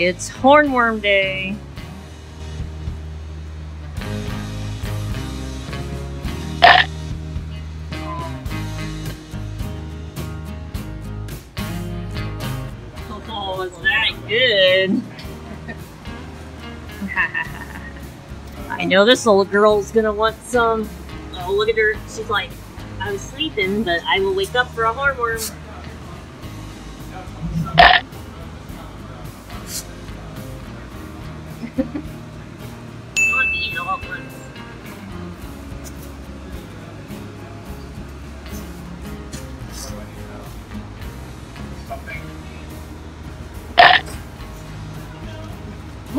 It's Hornworm Day. Oh, is that good? I know this little girl's gonna want some. Oh, look at her. She's like, I was sleeping, but I will wake up for a hornworm. Want eat all at once.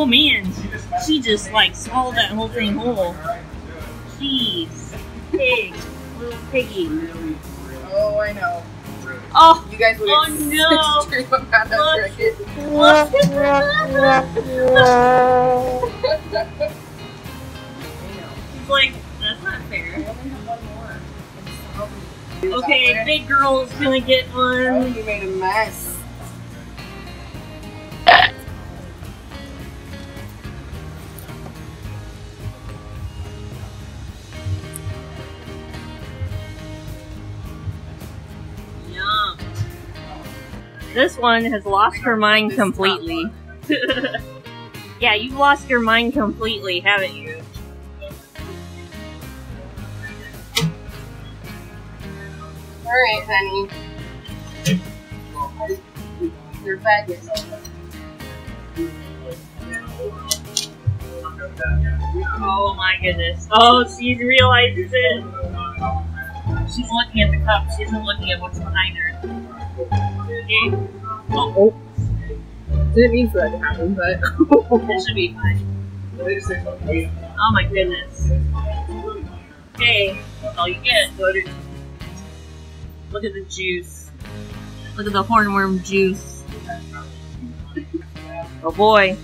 Oh man, she just like swallowed that whole thing whole. Jeez. Pig. Little piggy. Oh, I know. Oh, You guys would Oh, no. extreme amount of cricket. He's like, that's not fair. Okay, big girl's gonna get Oh, one. you made a mess. This one has lost her mind completely. yeah, you've lost your mind completely, haven't you? Alright, honey. Your bag is Oh my goodness. Oh, she realizes it. She's looking at the cup. She isn't looking at what's behind her. Okay. Oh, Didn't mean for that to happen, but. that should be fine. Oh my goodness. Okay, that's all you get. Look at the juice. Look at the hornworm juice. Oh boy.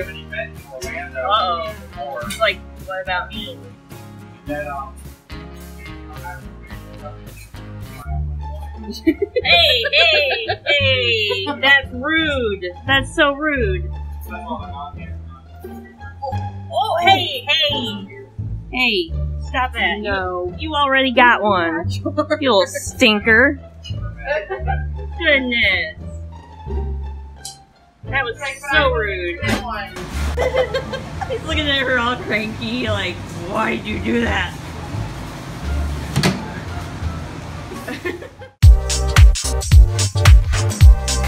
Uh-oh. It's like, what about me? Hey, hey, hey! That's rude. That's so rude. Oh, hey, hey! Hey, stop that. No. You already got one. You little stinker. Goodness. That was so rude. He's looking at her all cranky, like, why'd you do that?